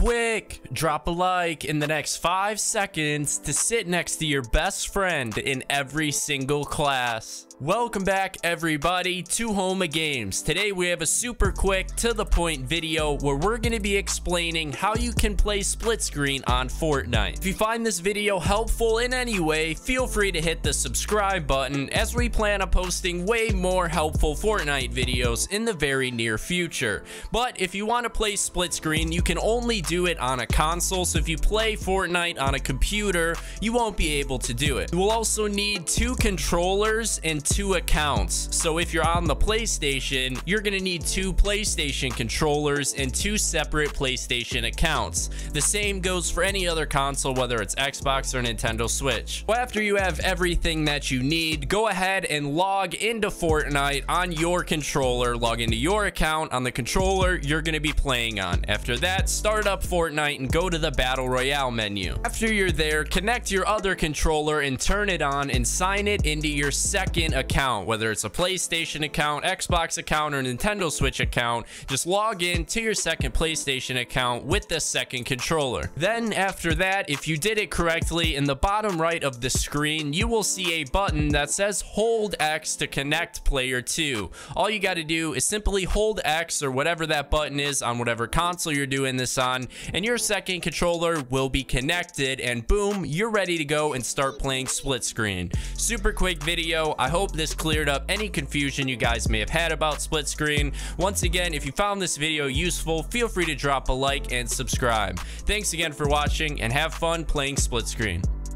quick, drop a like in the next five seconds to sit next to your best friend in every single class. Welcome back everybody to Home of Games. Today we have a super quick to the point video where we're going to be explaining how you can play split screen on Fortnite. If you find this video helpful in any way, feel free to hit the subscribe button as we plan on posting way more helpful Fortnite videos in the very near future. But if you want to play split screen, you can only do it on a console. So if you play Fortnite on a computer, you won't be able to do it. You will also need two controllers and two accounts. So if you're on the PlayStation, you're to need two PlayStation controllers and two separate PlayStation accounts. The same goes for any other console, whether it's Xbox or Nintendo Switch. Well, after you have everything that you need, go ahead and log into Fortnite on your controller. Log into your account on the controller you're to be playing on. After that, start up Fortnite and go to the Battle Royale menu. After you're there, connect your other controller and turn it on and sign it into your second account, whether it's a PlayStation account, Xbox account, or Nintendo Switch account. Just log in to your second PlayStation account with the second controller. Then after that, if you did it correctly, in the bottom right of the screen, you will see a button that says hold X to connect player 2. All you got to do is simply hold X or whatever that button is on whatever console you're doing this on, and your second controller will be connected, and boom, you're ready to go and start playing split screen. Super quick video. I hope this cleared up any confusion you guys may have had about split screen. Once again, if you found this video useful, feel free to drop a like and subscribe. Thanks again for watching and have fun playing split screen.